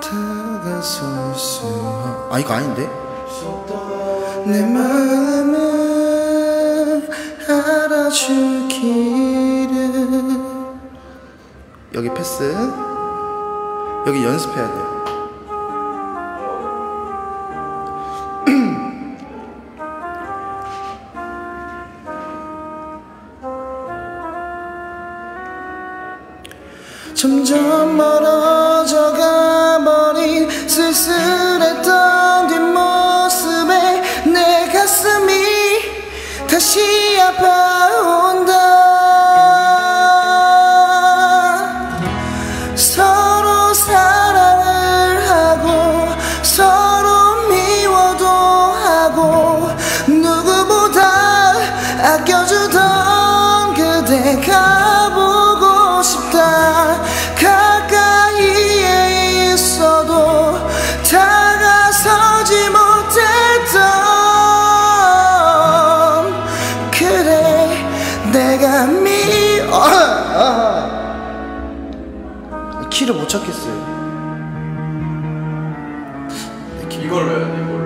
다가서 있어 아 이거 아닌데? 내 마음을 알아주기를. 여기 패스? 여기 연습해야 돼요 점점 멀어져 가버린 쓸쓸했던 뒷모습에 내 가슴이 다시 아파온다. 서로 사랑을 하고 서로 미워도 하고 누구보다 아껴주던 그대가 키를 못 찾겠어요. 이걸로 해야 돼 이걸로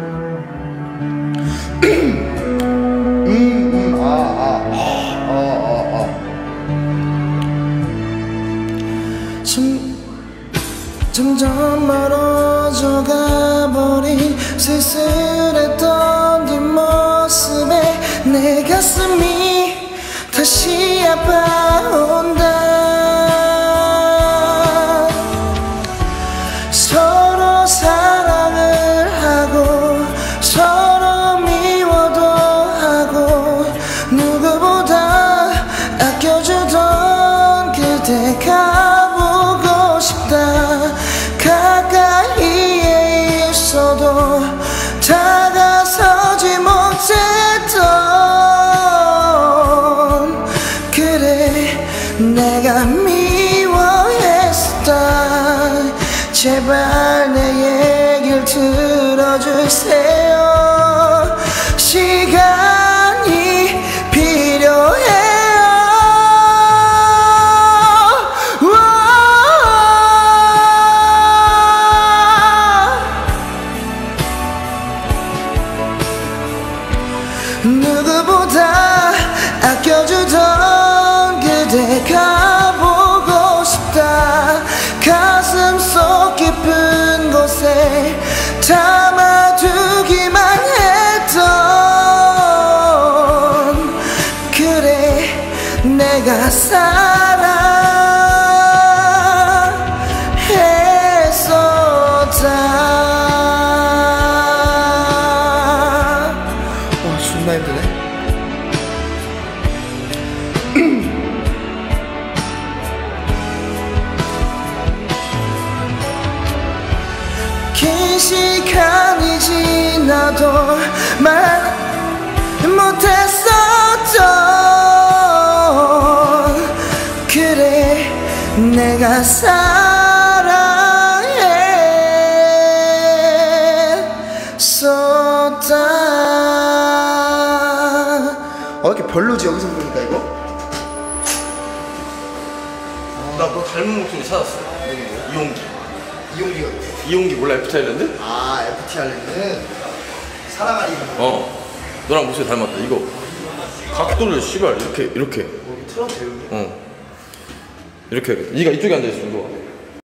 점, 점점 멀어져 가버린 쓸쓸했던 제발 내 얘기를 들어주세 담아두기만 했던 그래 내가 사랑 긴 시간이 지나도 말 못했었던 그래 내가 사랑했었다. 어 이렇게 별로지 여기서 보니까 이거? 나 뭐 닮은 목소리 찾았어. 이용기 이용기가 이용기 몰라 애프터 아일랜드? 아 FT 할래는 사랑하리 어. 너랑 목소리 닮았다. 이거. 각도를 씨발 이렇게 이렇게. 틀어도 돼요? 어. 이렇게 해야겠다. 네가 이쪽에 앉아있어 이거